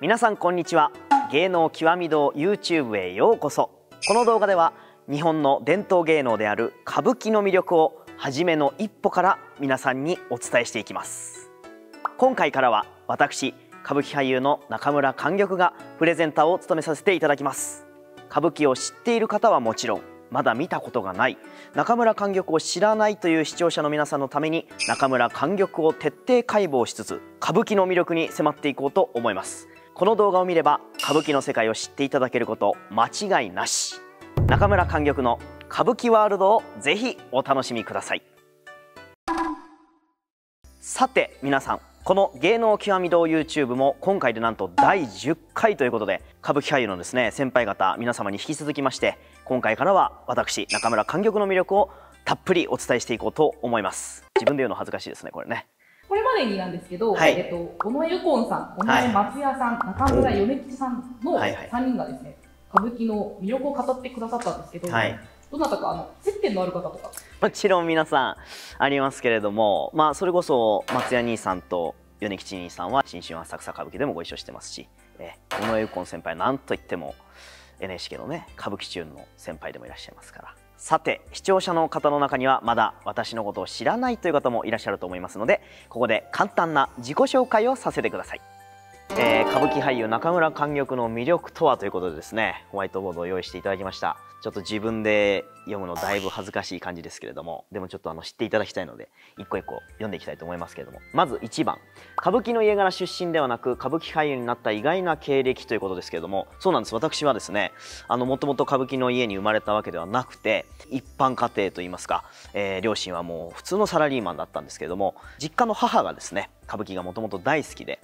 皆さんこんにちは。芸能極み堂 YouTube へようこそ。この動画では日本の伝統芸能である歌舞伎の魅力を初めの一歩から皆さんにお伝えしていきます。今回からは私歌舞伎俳優の中村莟玉がプレゼンターを務めさせていただきます。歌舞伎を知っている方はもちろんまだ見たことがない中村莟玉を知らないという視聴者の皆さんのために中村莟玉を徹底解剖しつつ歌舞伎の魅力に迫っていこうと思います。この動画を見れば歌舞伎の世界を知っていただけること間違いなし。中村莟玉の歌舞伎ワールドをぜひお楽しみください。さて皆さんこの芸能極み堂 YouTube も今回でなんと第10回ということで歌舞伎俳優のですね先輩方皆様に引き続きまして今回からは私中村莟玉の魅力をたっぷりお伝えしていこうと思います。自分で言うの恥ずかしいですねこれね。これまでになんですけど、はい。えっと、尾上右近さん、尾上松也さん、中村米吉さんのはい。はい3人がですね、歌舞伎の魅力を語ってくださったんですけど、はい。どなたかあの接点のある方とか、もちろん皆さんありますけれどもまあそれこそ松屋兄さんと米吉兄さんは新春浅草歌舞伎でもご一緒してますしえ尾上右近先輩なんといっても NHK のね歌舞伎中の先輩でもいらっしゃいますからさて視聴者の方の中にはまだ私のことを知らないという方もいらっしゃると思いますのでここで簡単な自己紹介をさせてください、えー歌舞伎俳優中村莟玉の魅力とはということでですねホワイトボードを用意していただきました。ちょっと自分で読むのだいぶ恥ずかしい感じですけれどもでもちょっとあの知っていただきたいので一個一個読んでいきたいと思いますけれども。まず1番。歌舞伎の家柄出身ではなく歌舞伎俳優になった意外な経歴ということですけれども。そうなんです。私はですねあのもともと歌舞伎の家に生まれたわけではなくて一般家庭といいますか、えー両親はもう普通のサラリーマンだったんですけれども実家の母がですね歌舞伎がもともと大好きで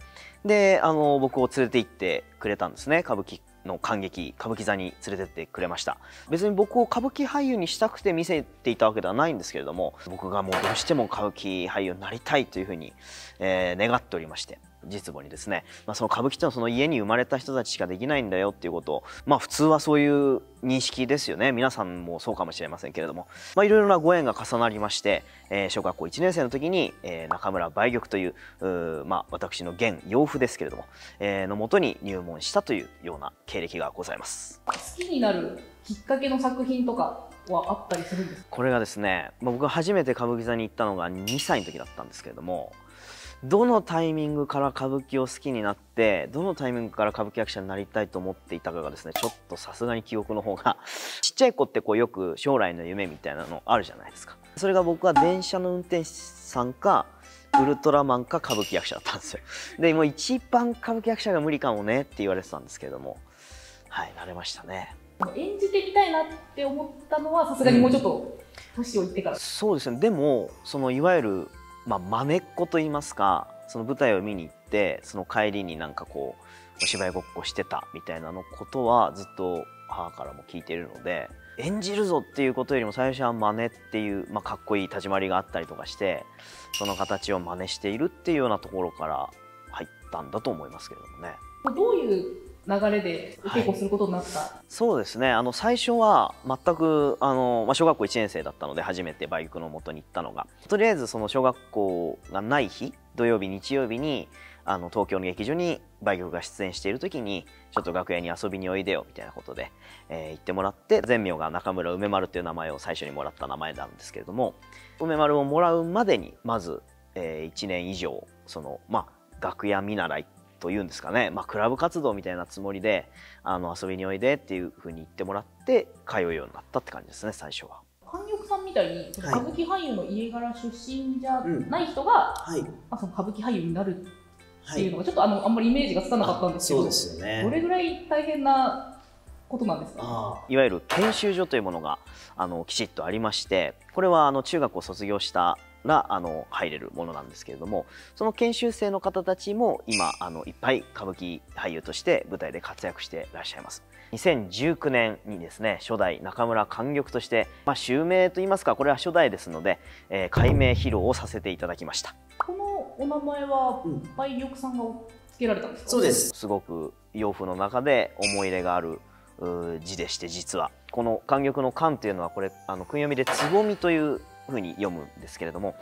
であの僕を連れて行ってくれたんですね。歌舞伎の感激歌舞伎座に連れてってくれました。別に僕を歌舞伎俳優にしたくて見せていたわけではないんですけれども僕がもうどうしても歌舞伎俳優になりたいというふうに、えー願っておりまして。実母にですね、まあ、その歌舞伎っていうのはその家に生まれた人たちしかできないんだよっていうことをまあ普通はそういう認識ですよね。皆さんもそうかもしれませんけれども。まあいろいろなご縁が重なりまして、えー小学校1年生の時に、えー中村梅玉というまあ私の現養父ですけれども、えーのもとに入門したというような経歴がございます。好きになるきっかけの作品とかはあったりするんですか？これがですねまあ僕が初めて歌舞伎座に行ったのが2歳の時だったんですけれどもどのタイミングから歌舞伎を好きになってどのタイミングから歌舞伎役者になりたいと思っていたかがですねちょっとさすがに記憶の方が ちっちゃい子ってこうよく将来の夢みたいなのあるじゃないですか。それが僕は電車の運転手さんかウルトラマンか歌舞伎役者だったんですよ。でもう一番歌舞伎役者が無理かもねって言われてたんですけれども。はいなれましたね。演じてみたいなって思ったのはさすがにもうちょっと年をいってから、そうですね。でもそのいわゆる、まあ、まねっこと言いますかその舞台を見に行ってその帰りになんかこうお芝居ごっこしてたみたいなのことはずっと母からも聞いているので演じるぞっていうことよりも最初は真似っていう、まあ、かっこいい立ち回りがあったりとかしてその形を真似しているっていうようなところから入ったんだと思いますけれどもね。どういう流れでお稽古することになった、そうですね。あの最初は全くあの、まあ、小学校1年生だったので初めてバイクの元に行ったのが。とりあえずその小学校がない日土曜日日曜日にあの東京の劇場にバイクが出演している時にちょっと楽屋に遊びにおいでよみたいなことで、えー行ってもらって全名が中村梅丸という名前を最初にもらった名前なんですけれども梅丸をもらうまでにまず、え1年以上そのまあ楽屋見習いというんですかね、まあ、クラブ活動みたいなつもりであの遊びにおいでっていうふうに言ってもらって通うようになったって感じですね最初は。莟玉さんみたいに歌舞伎俳優の家柄出身じゃうんない人が、はい。まあ、その歌舞伎俳優になるっはい。ていうのがちょっとあのあんまりイメージがつかなかったんですけど、そうですよどね。れぐらい大変なことなんですか？あいわゆる研修所というものがあのきちっとありましてこれはあの中学を卒業したらあの入れるものなんですけれどもその研修生の方たちも今あのいっぱい歌舞伎俳優として舞台で活躍していらっしゃいます。2019年にですね初代中村莟玉として、まあ、襲名といいますかこれは初代ですので、えー改名披露をさせていただきました。このお名前はうん。梅玉さんがつけられたんですか？そうです。すごく洋風の中で思い入れがある字でして実は。この莟玉の「莟」というのはこれあの訓読みで「つぼみ」というふうに読むんですけれども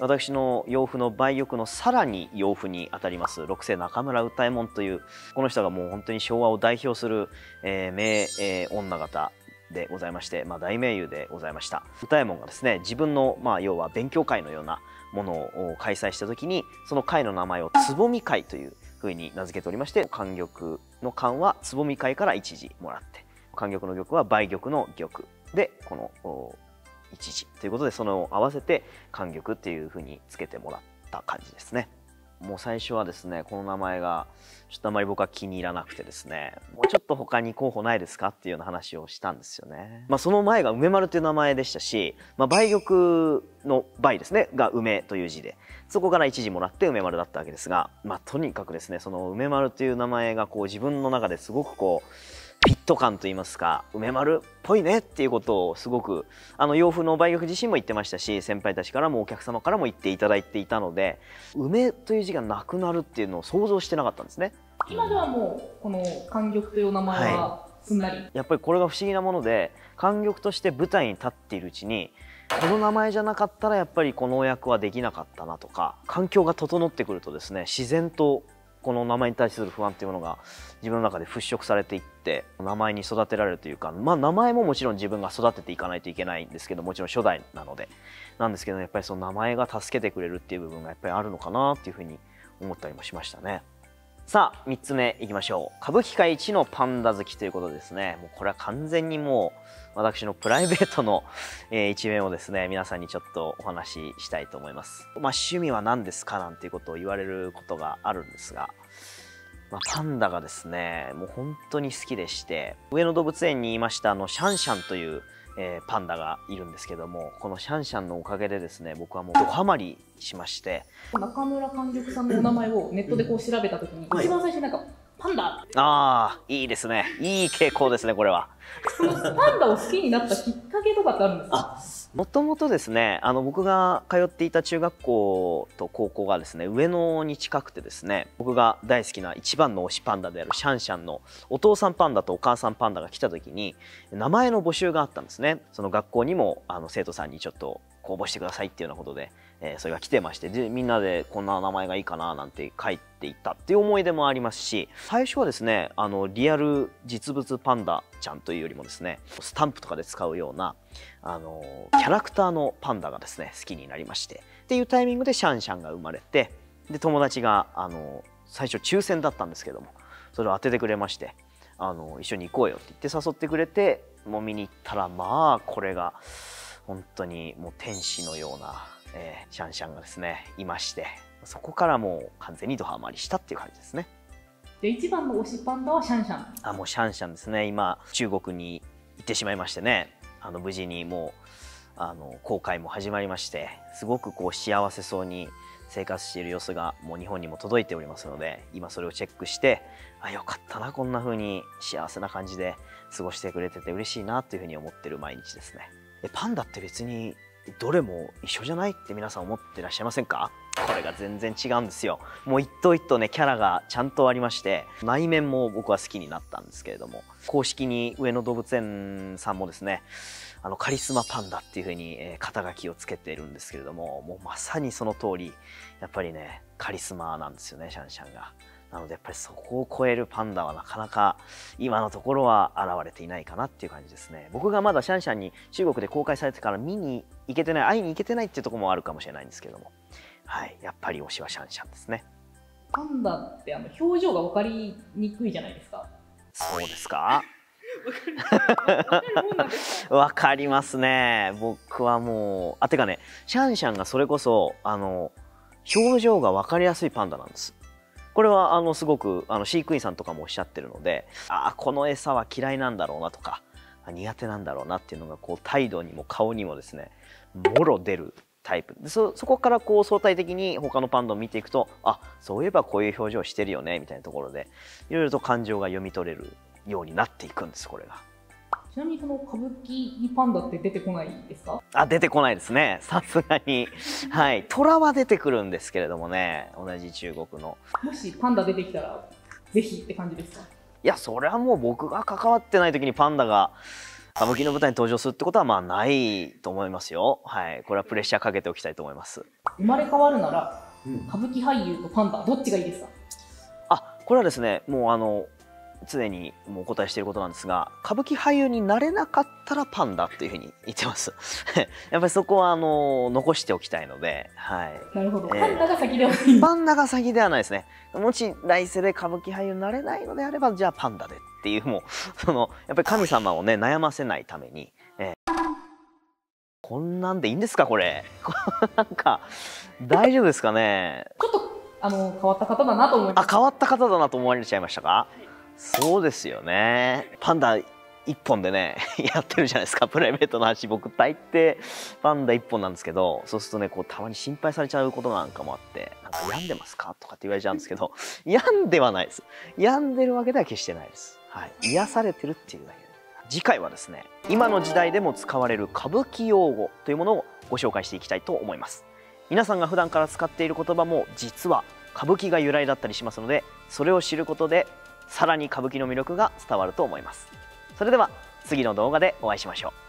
私の洋風の梅玉のさらに洋風にあたります六世中村歌右衛門というこの人がもう本当に昭和を代表する、えー、名、えー、女方でございまして、まあ、大名優でございました。歌右衛門がですね自分の、まあ、要は勉強会のようなものを開催した時にその会の名前をつぼみ会というふうに名付けておりまして漢玉の漢はつぼみ会から一時もらって漢玉の玉は梅玉の玉でこの一時ということでその合わせて漢玉っていうふうにつけてもらった感じですね。もう最初はですねこの名前がちょっとあまり僕は気に入らなくてですねもうちょっと他に候補ないですかっていうような話をしたんですよね。まあ、その前が梅丸という名前でしたし、まあ、梅玉の梅ですねが梅という字でそこから一字もらって梅丸だったわけですが、まあ、とにかくですねその梅丸という名前がこう自分の中ですごくこうト感といいますか梅丸っぽいねっていうことをすごくあの洋風の梅玉自身も言ってましたし先輩たちからもお客様からも言っていただいていたので梅という字がなくなるっていうのを想像してなかったんですね。今ではもうこの漢玉という名前はすんなり、はい、やっぱりこれが不思議なもので漢玉として舞台に立っているうちにこの名前じゃなかったらやっぱりこの役はできなかったなとか環境が整ってくるとですね自然とこの名前に対する不安というものが自分の中で払拭されていって名前に育てられるというかまあ名前ももちろん自分が育てていかないといけないんですけどもちろん初代なのでなんですけどやっぱりその名前が助けてくれるっていう部分がやっぱりあるのかなっていうふうに思ったりもしましたね。さあ3つ目いきましょう。歌舞伎界一のパンダ好きということですね。もうこれは完全にもう私のプライベートの、えー、一面をですね皆さんにちょっとお話ししたいと思います。まあ趣味は何ですかなんていうことを言われることがあるんですが。まあ、パンダがですねもう本当に好きでして上野動物園にいましたあのシャンシャンというえー、パンダがいるんですけどもこのシャンシャンのおかげでですね僕はもうドハマりしまして。中村勘玉さんのお名前をネットでこう調べた時に、一番最初なんかパンダ？ああいいですね。いい傾向ですねこれは。パンダを好きになったきっかけとかってあるんですか？もともとですねあの僕が通っていた中学校と高校がですね上野に近くてですね僕が大好きな一番の推しパンダであるシャンシャンのお父さんパンダとお母さんパンダが来た時に名前の募集があったんですね。その学校にもあの生徒さんにちょっと公募してくださいっていうようなことでえー、それが来てましてでみんなでこんな名前がいいかななんて書いていったっていう思い出もありますし最初はですねあのリアル実物パンダちゃんというよりもですねスタンプとかで使うようなあのキャラクターのパンダがですね好きになりましてっていうタイミングでシャンシャンが生まれてで友達があの最初抽選だったんですけどもそれを当ててくれましてあの一緒に行こうよって言って誘ってくれてもう見に行ったらまあこれが本当にもう天使のようなえー、シャンシャンがですねいましてそこからもう完全にドハマりしたっていう感じですね。で一番の推しパンダはシャンシャン。あもうシャンシャンですね。今中国に行ってしまいましてね。あの無事にもうあの航海も始まりましてすごくこう幸せそうに生活している様子がもう日本にも届いておりますので今それをチェックしてあよかったなこんな風に幸せな感じで過ごしてくれてて嬉しいなというふうに思ってる毎日ですね。でパンダって別にどれも一緒じゃないって皆さん思ってらっしゃいませんか？これが全然違うんですよもう一頭一頭ねキャラがちゃんとありまして内面も僕は好きになったんですけれども公式に上野動物園さんもですねあのカリスマパンダっていう風に、肩書きをつけているんですけれどももうまさにその通りやっぱりねカリスマなんですよねシャンシャンが。なのでやっぱりそこを超えるパンダはなかなか今のところは現れていないかなっていう感じですね。僕がまだシャンシャンに中国で公開されてから見に行けてない、会いに行けてないっていうところもあるかもしれないんですけども。はい。やっぱり推しはシャンシャンですね。パンダってあの表情が分かりにくいじゃないですか。そうですか？わかりますね。僕はもう、あ、てかね、シャンシャンがそれこそ、あの、表情が分かりやすいパンダなんです。これはあのすごくあの飼育員さんとかもおっしゃってるのでああこの餌は嫌いなんだろうなとか苦手なんだろうなっていうのがこう態度にも顔にもですねもろ出るタイプでそこからこう相対的に他のパンダを見ていくとあそういえばこういう表情してるよねみたいなところでいろいろと感情が読み取れるようになっていくんですこれが。ちなみにその歌舞伎にパンダって出てこないですか？あ出てこないですね。さすがに。はい。虎は出てくるんですけれどもね。同じ中国の。もしパンダ出てきたらぜひって感じですか？いやそれはもう僕が関わってない時にパンダが歌舞伎の舞台に登場するってことはまあないと思いますよ。はい。これはプレッシャーかけておきたいと思います。生まれ変わるなら、うん。歌舞伎俳優とパンダ、どっちがいいですか？あこれはですねもうあの常にもうお答えしていることなんですが歌舞伎俳優になれなかったらパンダというふうに言ってます。やっぱりそこはあの残しておきたいのではい。なるほど。ええパンダが先ではない。パンダが先ではないですね。もし来世で歌舞伎俳優になれないのであればじゃあパンダでっていうもう そのやっぱり神様をね悩ませないために、えー。こんなんでいいんですかこれ。なんか大丈夫ですかね。ちょっと、あの、変わった方だなと思います。あ変わった方だなと思われちゃいましたか？そうですよね。パンダ一本でね やってるじゃないですか。プライベートの話僕大抵パンダ一本なんですけどそうするとねこうたまに心配されちゃうことなんかもあって「なんか病んでますか?」とかって言われちゃうんですけど 病んではないです。病んでるわけでは決してないです、はい、癒されてるっていうだけで。次回はですね今の時代でも使われる歌舞伎用語というものをご紹介していきたいと思います。皆さんが普段から使っている言葉も実は歌舞伎が由来だったりしますのでそれを知ることでさらに歌舞伎の魅力が伝わると思います。それでは次の動画でお会いしましょう。